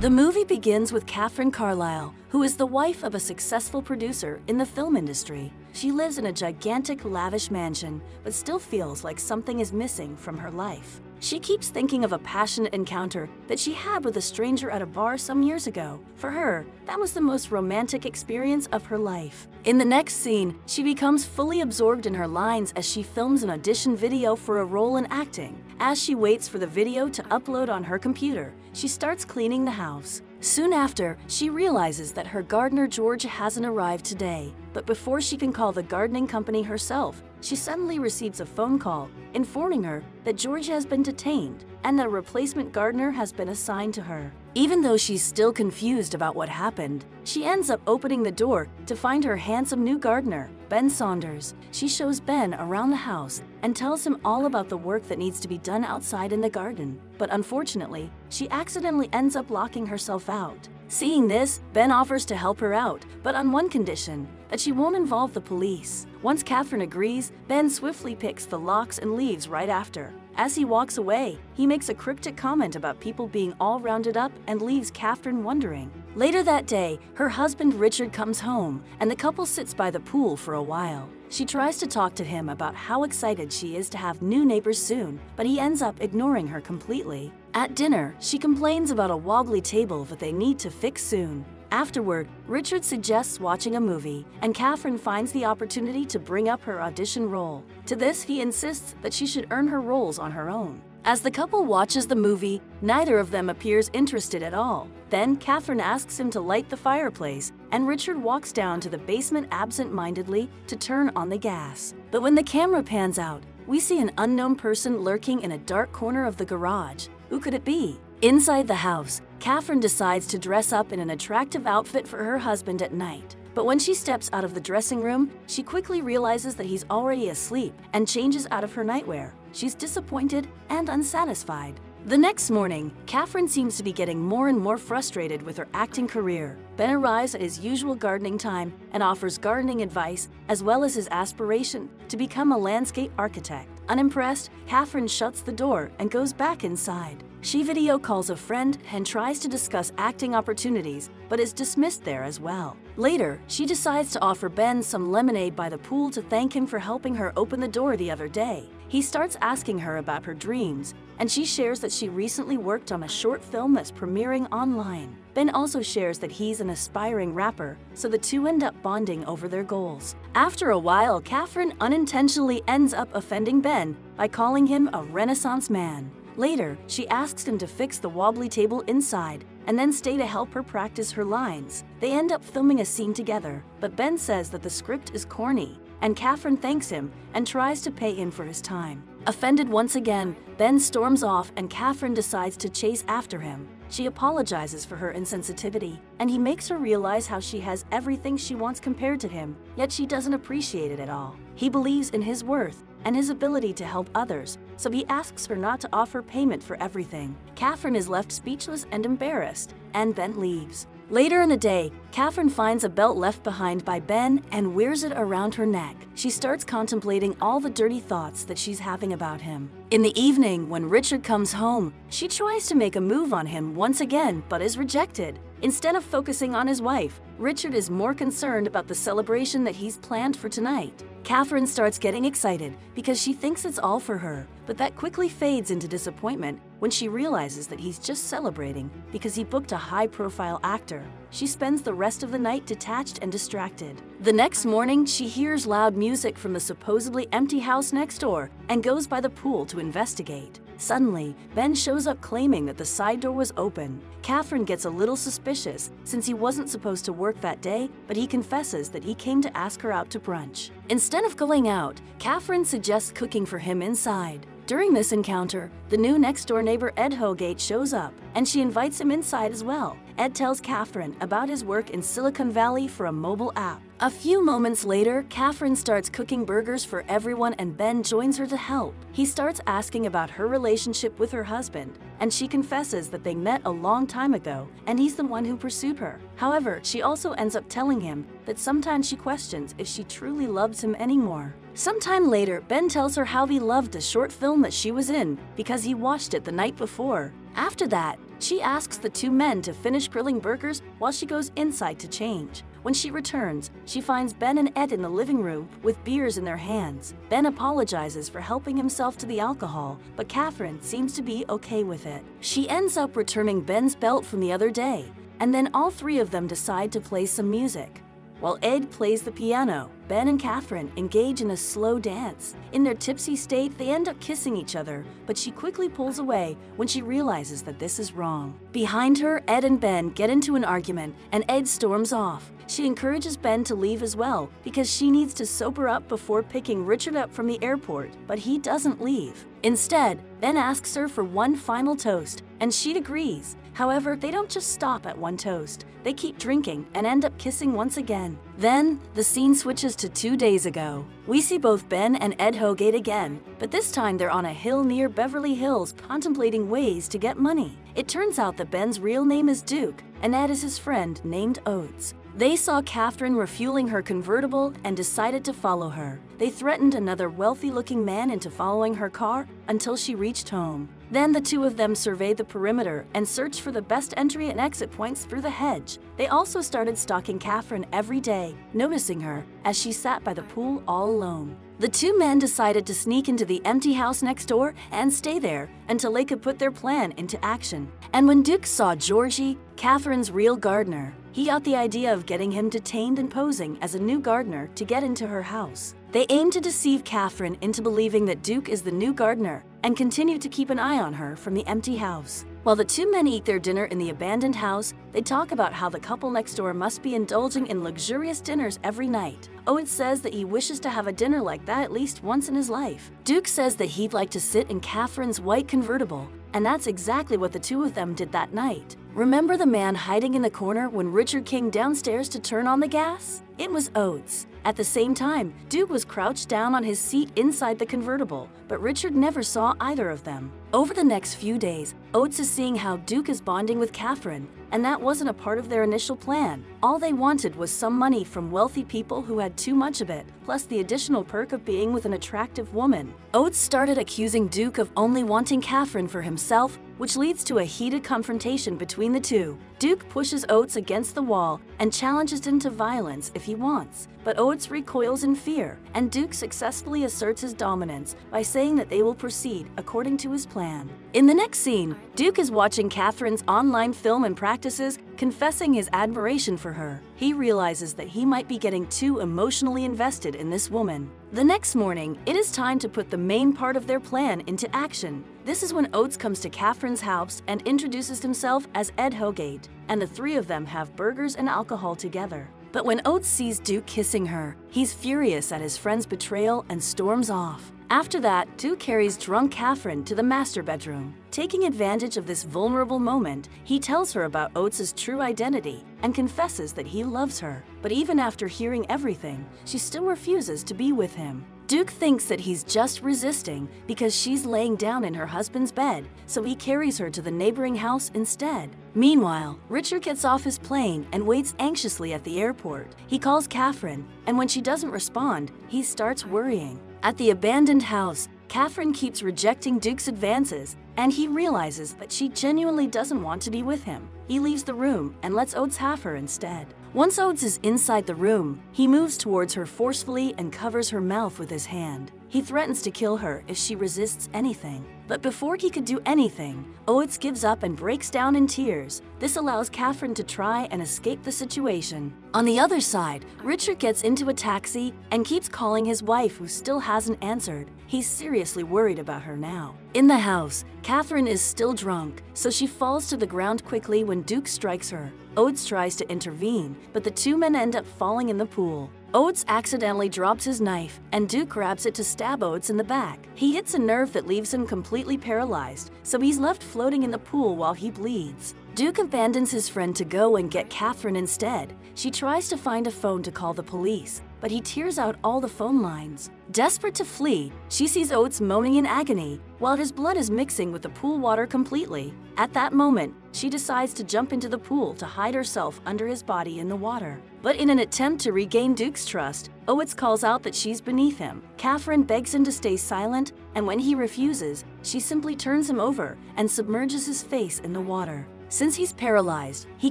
The movie begins with Catherine Carlisle, who is the wife of a successful producer in the film industry. She lives in a gigantic, lavish mansion, but still feels like something is missing from her life. She keeps thinking of a passionate encounter that she had with a stranger at a bar some years ago. For her, that was the most romantic experience of her life. In the next scene, she becomes fully absorbed in her lines as she films an audition video for a role in acting. As she waits for the video to upload on her computer, she starts cleaning the house. Soon after, she realizes that her gardener George hasn't arrived today. But before she can call the gardening company herself, she suddenly receives a phone call informing her that George has been detained and that a replacement gardener has been assigned to her. Even though she's still confused about what happened, she ends up opening the door to find her handsome new gardener, Ben Saunders. She shows Ben around the house and tells him all about the work that needs to be done outside in the garden. But unfortunately, she accidentally ends up locking herself out. Seeing this, Ben offers to help her out, but on one condition that she won't involve the police. Once Catherine agrees, Ben swiftly picks the locks and leaves right after. As he walks away, he makes a cryptic comment about people being all rounded up and leaves Catherine wondering. Later that day, her husband Richard comes home, and the couple sits by the pool for a while. She tries to talk to him about how excited she is to have new neighbors soon, but he ends up ignoring her completely. At dinner, she complains about a wobbly table that they need to fix soon. Afterward, Richard suggests watching a movie, and Catherine finds the opportunity to bring up her audition role. To this, he insists that she should earn her roles on her own. As the couple watches the movie, neither of them appears interested at all. Then, Catherine asks him to light the fireplace, and Richard walks down to the basement absent mindedly to turn on the gas. But when the camera pans out, we see an unknown person lurking in a dark corner of the garage. Who could it be? Inside the house, Catherine decides to dress up in an attractive outfit for her husband at night. But when she steps out of the dressing room, she quickly realizes that he's already asleep and changes out of her nightwear. She's disappointed and unsatisfied. The next morning, Catherine seems to be getting more and more frustrated with her acting career. Ben arrives at his usual gardening time and offers gardening advice as well as his aspiration to become a landscape architect. Unimpressed, Catherine shuts the door and goes back inside. She video calls a friend and tries to discuss acting opportunities, but is dismissed there as well. Later, she decides to offer Ben some lemonade by the pool to thank him for helping her open the door the other day. He starts asking her about her dreams, and she shares that she recently worked on a short film that's premiering online. Ben also shares that he's an aspiring rapper, so the two end up bonding over their goals. After a while, Catherine unintentionally ends up offending Ben by calling him a Renaissance man. Later, she asks him to fix the wobbly table inside and then stay to help her practice her lines. They end up filming a scene together, but Ben says that the script is corny, and Catherine thanks him and tries to pay him for his time. Offended once again, Ben storms off and Catherine decides to chase after him. She apologizes for her insensitivity, and he makes her realize how she has everything she wants compared to him, yet she doesn't appreciate it at all. He believes in his worth and his ability to help others, so he asks her not to offer payment for everything. Catherine is left speechless and embarrassed, and Ben leaves. Later in the day, Catherine finds a belt left behind by Ben and wears it around her neck. She starts contemplating all the dirty thoughts that she's having about him. In the evening, when Richard comes home, she tries to make a move on him once again but is rejected. Instead of focusing on his wife, Richard is more concerned about the celebration that he's planned for tonight. Catherine starts getting excited because she thinks it's all for her, but that quickly fades into disappointment when she realizes that he's just celebrating because he booked a high profile actor. She spends the rest of the night detached and distracted. The next morning, she hears loud music from the supposedly empty house next door and goes by the pool to investigate. Suddenly, Ben shows up claiming that the side door was open. Catherine gets a little suspicious since he wasn't supposed to work that day, but he confesses that he came to ask her out to brunch. Instead of going out, Catherine suggests cooking for him inside. During this encounter, the new next door neighbor Ed Hogate shows up, and she invites him inside as well. Ed tells Catherine about his work in Silicon Valley for a mobile app. A few moments later, Catherine starts cooking burgers for everyone and Ben joins her to help. He starts asking about her relationship with her husband, and she confesses that they met a long time ago and he's the one who pursued her. However, she also ends up telling him that sometimes she questions if she truly loves him anymore. Sometime later, Ben tells her how he loved a short film that she was in because he watched it the night before. After that, She asks the two men to finish grilling burgers while she goes inside to change. When she returns, she finds Ben and Ed in the living room with beers in their hands. Ben apologizes for helping himself to the alcohol, but Catherine seems to be okay with it. She ends up returning Ben's belt from the other day, and then all three of them decide to play some music. While Ed plays the piano, Ben and Catherine engage in a slow dance. In their tipsy state, they end up kissing each other, but she quickly pulls away when she realizes that this is wrong. Behind her, Ed and Ben get into an argument, and Ed storms off. She encourages Ben to leave as well because she needs to sober up before picking Richard up from the airport, but he doesn't leave. Instead, Ben asks her for one final toast, and she agrees. However, they don't just stop at one toast. They keep drinking and end up kissing once again. Then, the scene switches to two days ago. We see both Ben and Ed Hogate again, but this time they're on a hill near Beverly Hills contemplating ways to get money. It turns out that Ben's real name is Duke, and Ed is his friend named Oates. They saw Catherine refueling her convertible and decided to follow her. They threatened another wealthy looking man into following her car until she reached home. Then the two of them surveyed the perimeter and searched for the best entry and exit points through the hedge. They also started stalking Catherine every day, noticing her as she sat by the pool all alone. The two men decided to sneak into the empty house next door and stay there until they could put their plan into action. And when Duke saw Georgie, Catherine's real gardener, he got the idea of getting him detained and posing as a new gardener to get into her house. They aim to deceive Catherine into believing that Duke is the new gardener and continue to keep an eye on her from the empty house. While the two men eat their dinner in the abandoned house, they talk about how the couple next door must be indulging in luxurious dinners every night. Owen says that he wishes to have a dinner like that at least once in his life. Duke says that he'd like to sit in Catherine's white convertible, and that's exactly what the two of them did that night. Remember the man hiding in the corner when Richard came downstairs to turn on the gas? It was Oates. At the same time, Duke was crouched down on his seat inside the convertible, but Richard never saw either of them. Over the next few days, Oates is seeing how Duke is bonding with Catherine, and that wasn't a part of their initial plan. All they wanted was some money from wealthy people who had too much of it, plus the additional perk of being with an attractive woman. Oates started accusing Duke of only wanting Catherine for himself, which leads to a heated confrontation between the two. Duke pushes Oates against the wall and challenges him to violence if he wants, but Oates recoils in fear, and Duke successfully asserts his dominance by saying that they will proceed according to his plan. In the next scene, Duke is watching Catherine's online film and practices, confessing his admiration for her. He realizes that he might be getting too emotionally invested in this woman. The next morning, it is time to put the main part of their plan into action. This is when Oates comes to Catherine's house and introduces himself as Ed Hogate, and the three of them have burgers and alcohol together. But when Oates sees Duke kissing her, he's furious at his friend's betrayal and storms off. After that, Duke carries drunk Catherine to the master bedroom. Taking advantage of this vulnerable moment, he tells her about Oates' true identity and confesses that he loves her. But even after hearing everything, she still refuses to be with him. Duke thinks that he's just resisting because she's laying down in her husband's bed, so he carries her to the neighboring house instead. Meanwhile, Richard gets off his plane and waits anxiously at the airport. He calls Catherine, and when she doesn't respond, he starts worrying. At the abandoned house, Catherine keeps rejecting Duke's advances, and he realizes that she genuinely doesn't want to be with him. He leaves the room and lets Oates have her instead. Once Oates is inside the room, he moves towards her forcefully and covers her mouth with his hand. He threatens to kill her if she resists anything. But before he could do anything, Oates gives up and breaks down in tears. This allows Catherine to try and escape the situation. On the other side, Richard gets into a taxi and keeps calling his wife who still hasn't answered. He's seriously worried about her now. In the house, Catherine is still drunk, so she falls to the ground quickly when Duke strikes her. Oates tries to intervene, but the two men end up falling in the pool. Oates accidentally drops his knife, and Duke grabs it to stab Oates in the back. He hits a nerve that leaves him completely paralyzed, so he's left floating in the pool while he bleeds. Duke abandons his friend to go and get Catherine instead. She tries to find a phone to call the police, but he tears out all the phone lines. Desperate to flee, she sees Oates moaning in agony while his blood is mixing with the pool water completely. At that moment, she decides to jump into the pool to hide herself under his body in the water. But in an attempt to regain Duke's trust, Oates calls out that she's beneath him. Catherine begs him to stay silent and when he refuses, she simply turns him over and submerges his face in the water. Since he's paralyzed, he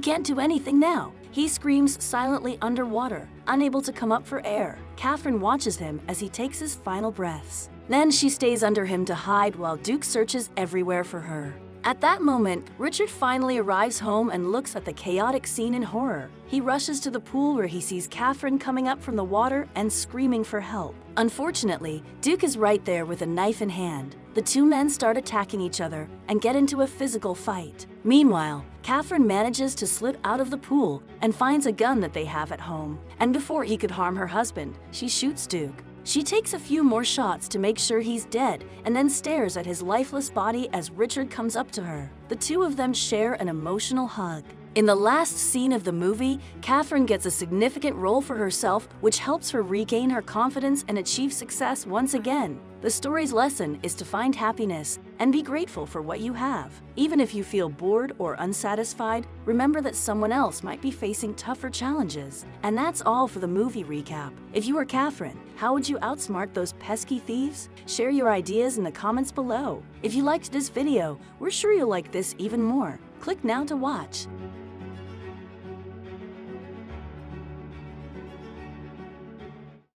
can't do anything now. He screams silently underwater, unable to come up for air. Catherine watches him as he takes his final breaths. Then she stays under him to hide while Duke searches everywhere for her. At that moment, Richard finally arrives home and looks at the chaotic scene in horror. He rushes to the pool where he sees Catherine coming up from the water and screaming for help. Unfortunately, Duke is right there with a knife in hand. The two men start attacking each other and get into a physical fight. Meanwhile, Catherine manages to slip out of the pool and finds a gun that they have at home. And before he could harm her husband, she shoots Duke. She takes a few more shots to make sure he's dead and then stares at his lifeless body as Richard comes up to her. The two of them share an emotional hug. In the last scene of the movie, Catherine gets a significant role for herself, which helps her regain her confidence and achieve success once again. The story's lesson is to find happiness and be grateful for what you have. Even if you feel bored or unsatisfied, remember that someone else might be facing tougher challenges. And that's all for the movie recap. If you were Catherine, how would you outsmart those pesky thieves? Share your ideas in the comments below. If you liked this video, we're sure you'll like this even more. Click now to watch.